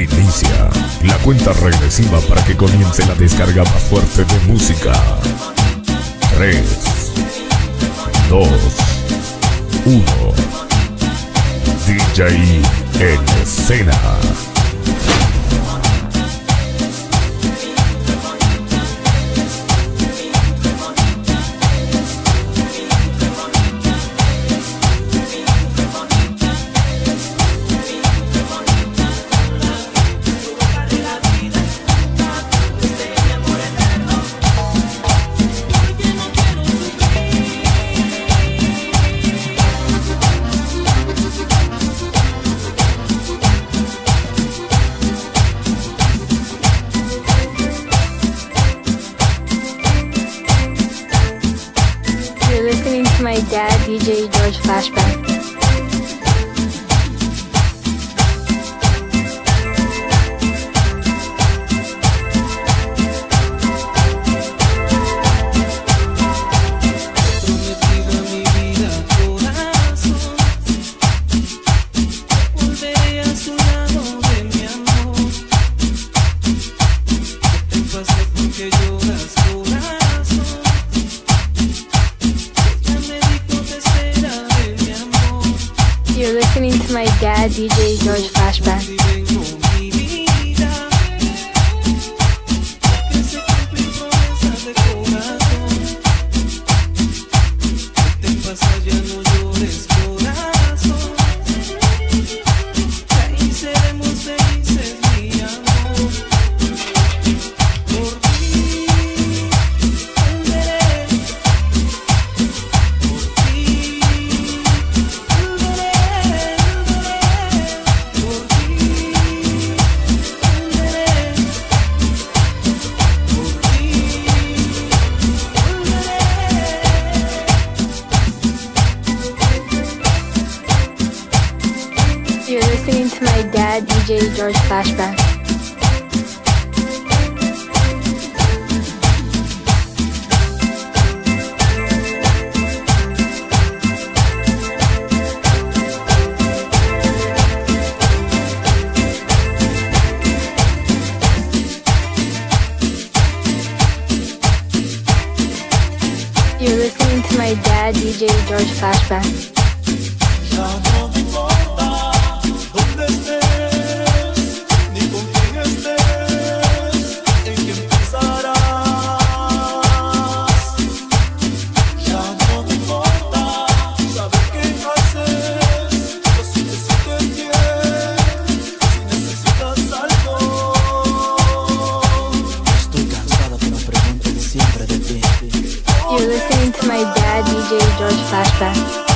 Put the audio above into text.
Inicia la cuenta regresiva para que comience la descarga más fuerte de música. 3, 2, 1. DJ en escena. My dad, DJ Georges Flashback. Listening to my dad, DJ George Flashback. Si my dad, DJ Georges Flashback. You're listening to my dad, DJ Georges Flashback. siempre de ti. You're listening to my dad, DJ Georges Flashback.